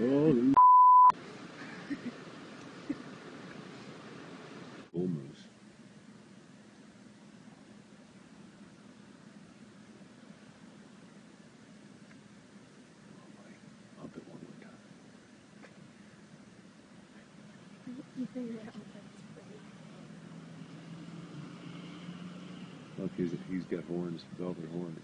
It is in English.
Oh, Almost. Up one more time. Look, he's, he's got horns, velvet horns.